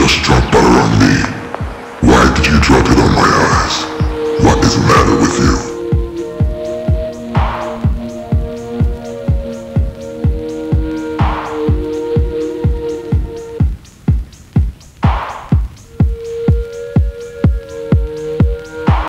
just drop butter on me. Why did you drop it on my eyes? What is the matter with you?